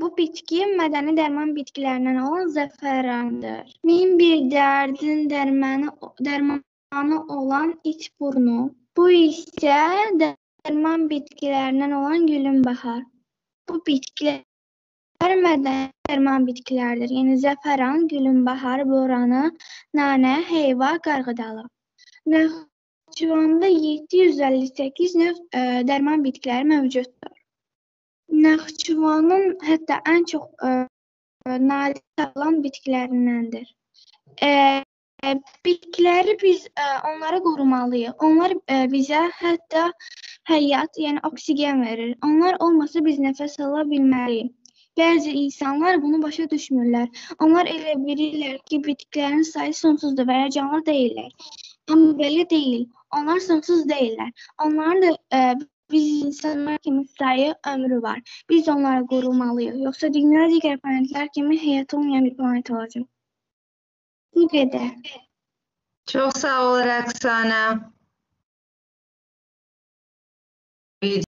bu bitki mədəni dərman bitkilərindən olan zəfərandır. Min bir dərdin dərmanı dərmanı olan iç burnu. Bu isə dərman bitkilərindən olan gülünbahar. Bu bitkilər mədəni dərman bitkiləridir. Yəni zəfəran, gülünbahar, boranı, nanə, heyva, qarğıdalı. Naxçıvanda 758 növ ə, dərman bitkiləri mövcuddur. Naxçıvanın hətta ən çox ə, nadir tapılan bitkilərindəndir. Ə, bitkiləri biz ə, onları qorumalıyıq. Onlar ə, bizə hətta həyat, yəni oksigen verir. Onlar olmasa biz nəfəs ala bilmərik. Bəzi insanlar bunu başa düşmürlər. Onlar elə bilirlər ki, bitkilərin sayı sonsuzdur və ya canlı deyillər. Amma belə deyil. Onlar sonsuz deyillər. Onların da ə, biz insanlar kimi sayı ömrü var. Biz onları qorumalıyıq. Yoxsa dünya digər planetlər kimi həyat olmayan bir planet olacaq. Bu qədər. Çok sağ ol Rəqsanə.